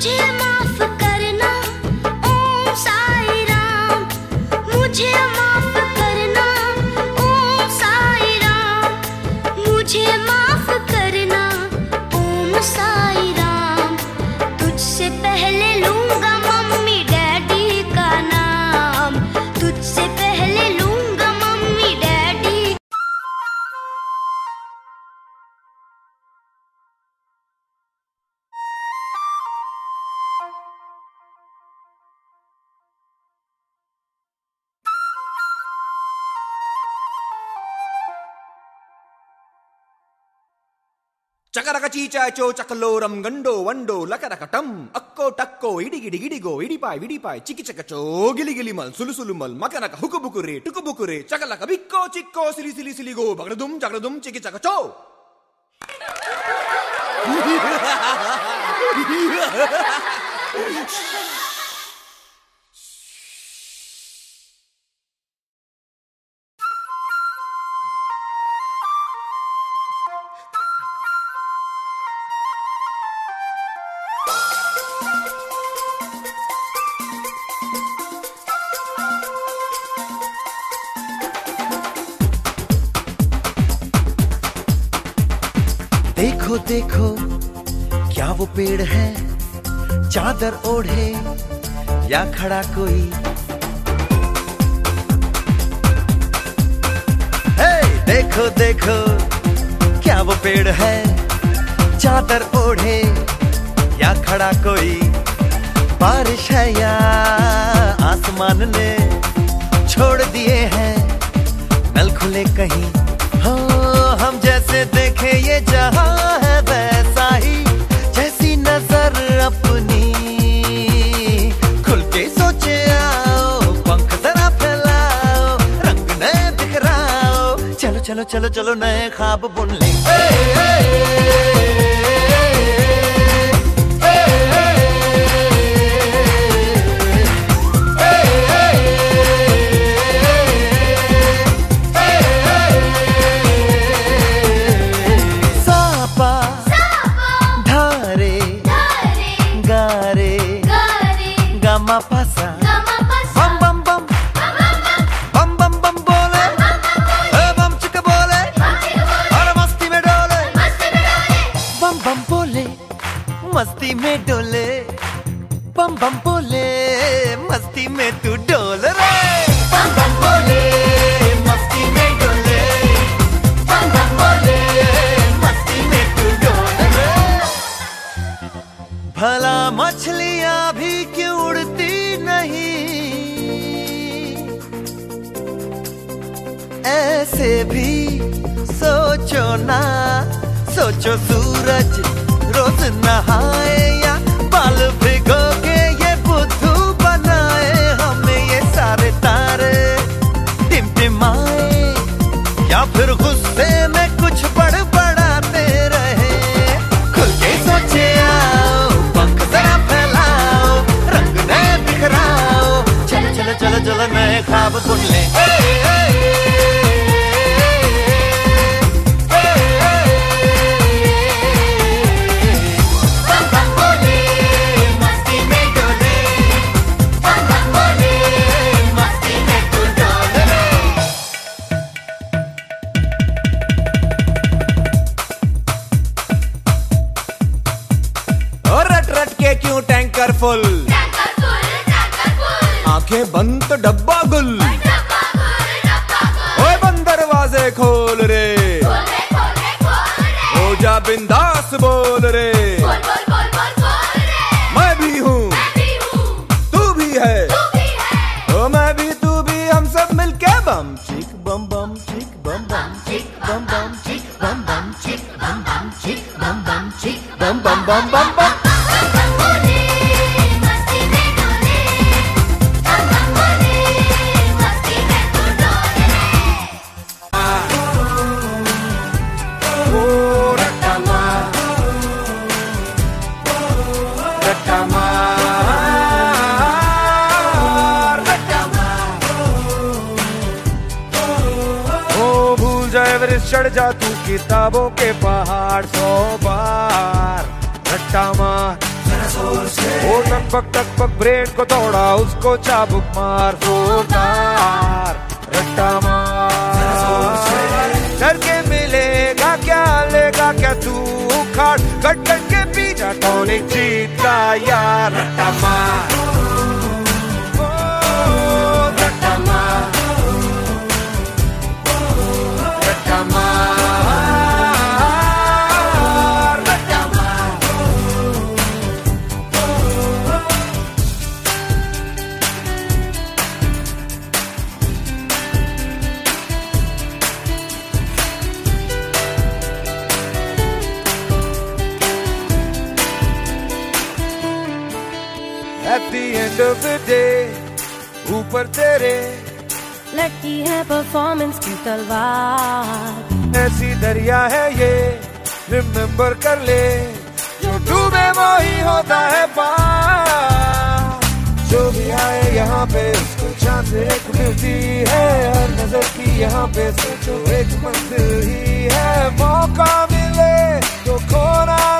Jim! ಚಕರಕಚೀಚಾಚೋ ಚಕಲೋರಂ ಗಂಡೋ ವಂಡೋ ಲಕರಕಟಂ ಅಕ್ಕೋ ಟಕ್ಕೋ ಇಡಿಗಿಡಿ ಇಡಿಗೋ ಇಡಿಪಾಯ್ ವಿಡಿಪಾಯ್ ಚಿಕಿ ಚಕಚೋ ಗಿಲಿಗಿಲಿ ಮಲ್ ಸುಲು ಸುಲು ಮಲ್ ಮಕನಕ ಹುಕುಬುಕುರೆ ಟುಕುಬುಕುರೆ ಚಕಲಕ ಬಿಕ್ಕೋ ಚಿಕ್ಕೋ ಸಿಲಿ ಸಿಲಿ ಸಿಲಿಗೋ ಬಗಡದುಂ ಜಗಡದುಂ ಚಿಕಿ ಚಕಚೋ Ha ha ha ha! देखो देखो, क्या वो पेड़ है? चादर ओढ़े या खड़ा कोई? हे देखो देखो, क्या वो पेड़ है? चादर ओढ़े या खड़ा कोई? बारिश है या आसमान ने छोड़ दिए हैं? नल खुले कहीं, हो। देखे ये जहाँ है वैसा ही, जैसी नज़र अपनी। खुल के सोचे आओ, पंख जरा फैलाओ, रंग नए बिखराओ। चलो चलो चलो चलो, नए ख्वाब बुन लेंगे मस्ती में डोले, बम बम बोले, मस्ती में तू डोल रे। बम बम बोले, मस्ती में डोले, बम बम बोले, मस्ती में तू डोल रे। भला मछलियाँ भी क्यों उड़ती नहीं? ऐसे भी सोचो ना, सोचो सूरज रोज नहाए ख्वाब बुन ले। क्यों टैंकर फुल। आँखें बंद तो डब्बा गुल। खोल रे। हो जा बिंदास बोल रे। मैं भी हूँ। तू भी है। ओ मैं भी, तू भी, हम सब मिलके बम, चिक, बम बम, चिक, बम बम, चिक, बम बम, चिक, बम बम, चिक, बम बम, चिक, बम बम चिक बम बम बम बम। चढ़ जा तू किताबों के पहाड़ सौ बार। रट्टा मार। जरा ज़ोर से पक ब्रेड को तोड़ा उसको चाबुक मार जोरदार रट्टा मार। डर के मिलेगा क्या, लेगा क्या तू उखाड़। कट कट के पीछा टॉनिक जीता यार। रट्टा मार। End of the day, ऊपर तेरे लटकी है परफॉर्मेंस की तलवार। ऐसी दरिया है ये रिमेम्बर कर ले। जो डूबे वो ही होता है पार। जो भी आए यहाँ पे उसको चांस एक मिलती है। हर नज़र की यहाँ पे सोचो एक मंजिल ही है। मौका मिले तो खोना